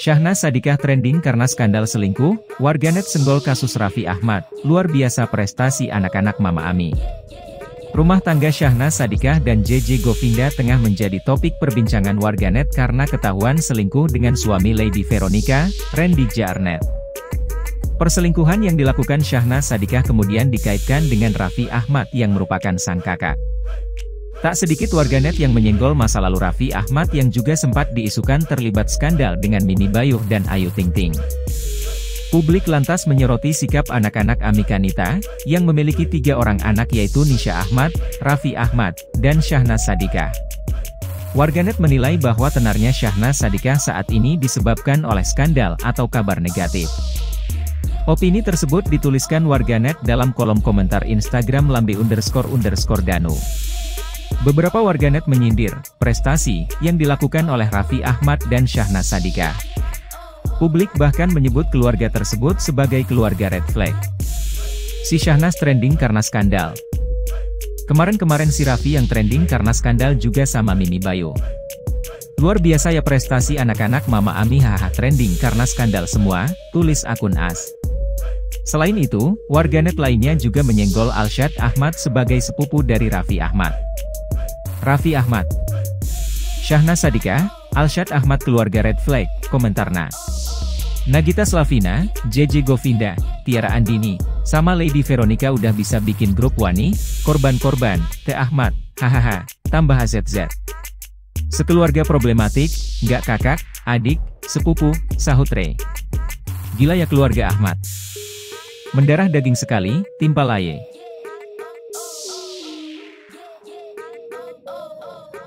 Syahnas Sadikah trending karena skandal selingkuh, warganet senggol kasus Raffi Ahmad, luar biasa prestasi anak-anak Mama Ami. Rumah tangga Syahnas Sadikah dan JJ Govinda tengah menjadi topik perbincangan warganet karena ketahuan selingkuh dengan suami Lady Veronica, Randy Jarnet. Perselingkuhan yang dilakukan Syahnas Sadikah kemudian dikaitkan dengan Raffi Ahmad yang merupakan sang kakak. Tak sedikit warganet yang menyenggol masa lalu Raffi Ahmad yang juga sempat diisukan terlibat skandal dengan Mimi Bayuh dan Ayu Ting Ting. Publik lantas menyoroti sikap anak-anak Amika Nita, yang memiliki tiga orang anak yaitu Nisha Ahmad, Raffi Ahmad, dan Syahnas Sadikah. Warganet menilai bahwa tenarnya Syahnas Sadikah saat ini disebabkan oleh skandal atau kabar negatif. Opini tersebut dituliskan warganet dalam kolom komentar Instagram lambe underscore underscore danu. Beberapa warganet menyindir, prestasi, yang dilakukan oleh Raffi Ahmad dan Syahnas Sadika. Publik bahkan menyebut keluarga tersebut sebagai keluarga red flag. Si Syahnas trending karena skandal. Kemarin-kemarin si Raffi yang trending karena skandal juga sama Mimi Bayu. Luar biasa ya prestasi anak-anak Mama Ami haha trending karena skandal semua, tulis akun AS. Selain itu, warganet lainnya juga menyenggol Alshad Ahmad sebagai sepupu dari Raffi Ahmad. Raffi Ahmad Syahnas Sadika, Alshad Ahmad keluarga Red Flag, komentarnya. Nagita Slavina, JJ Govinda, Tiara Andini, sama Lady Veronica udah bisa bikin grup wani, korban-korban, Teh Ahmad, hahaha, tambah HZZ. Sekeluarga problematik, nggak kakak, adik, sepupu, sahutre. Gila ya keluarga Ahmad. Mendarah daging sekali, timpal aye. oh, oh, oh.